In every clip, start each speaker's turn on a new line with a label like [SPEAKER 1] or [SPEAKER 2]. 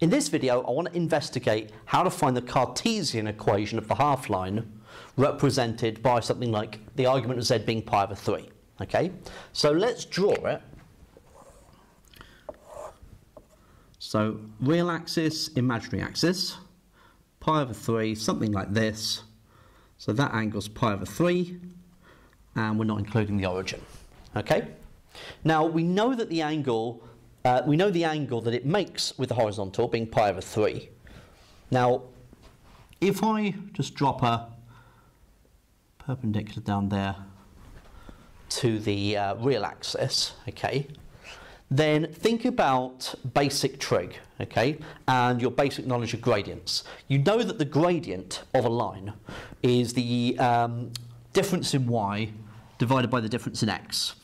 [SPEAKER 1] In this video, I want to investigate how to find the Cartesian equation of the half-line represented by something like the argument of z being pi over 3. Okay, so let's draw it. So real axis, imaginary axis, pi over 3, something like this. So that angle's pi over 3, and we're not including the origin. Okay, now we know that the angle uh, we know the angle that it makes with the horizontal being pi over 3. Now, if I just drop a perpendicular down there to the uh, real axis, okay, then think about basic trig, okay, and your basic knowledge of gradients. You know that the gradient of a line is the um, difference in y divided by the difference in x.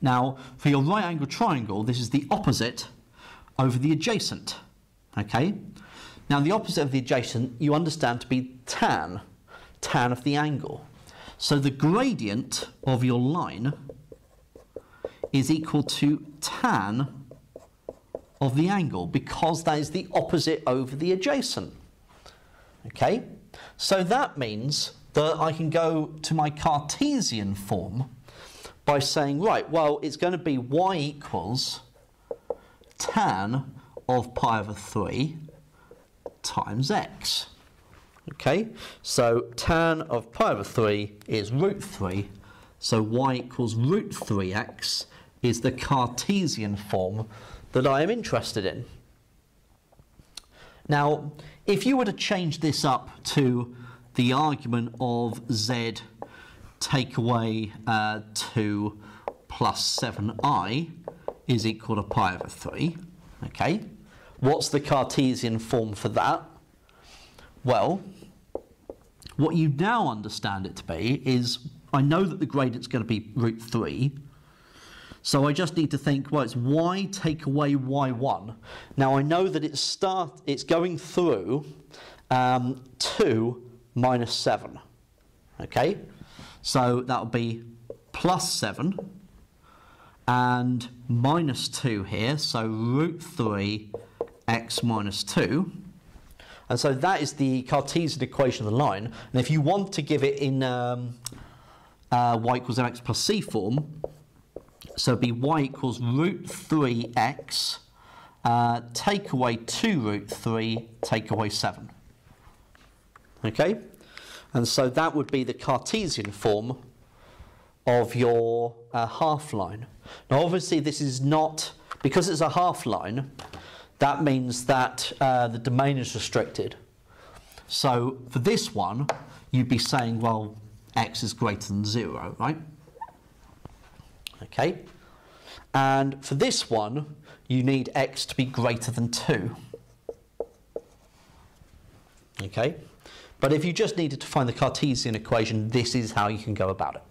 [SPEAKER 1] Now, for your right angle triangle, this is the opposite over the adjacent. Okay? Now, the opposite of the adjacent you understand to be tan, tan of the angle. So the gradient of your line is equal to tan of the angle because that is the opposite over the adjacent. Okay? So that means that I can go to my Cartesian form by saying, right, well, it's going to be y equals tan of pi over 3 times x. Okay, so tan of pi over 3 is root 3, so y equals root 3x is the Cartesian form that I am interested in. Now, if you were to change this up to the argument of z take away uh, 2 plus 7i is equal to pi over 3. Okay, what's the Cartesian form for that? Well, what you now understand it to be is I know that the gradient's going to be root 3. So I just need to think, well, it's y take away y1. Now I know that it's start, it's going through um, 2 minus 7. Okay, so that will be plus 7 and minus 2 here, so root 3 x minus 2. And so that is the Cartesian equation of the line. And if you want to give it in um, uh, y equals mx plus c form, so it'd be y equals root 3x, uh, take away 2 root 3, take away 7. Okay? And so that would be the Cartesian form of your uh, half line. Now, obviously, this is not, because it's a half line, that means that uh, the domain is restricted. So for this one, you'd be saying, well, x is greater than 0, right? Okay. And for this one, you need x to be greater than 2. Okay. But if you just needed to find the Cartesian equation, this is how you can go about it.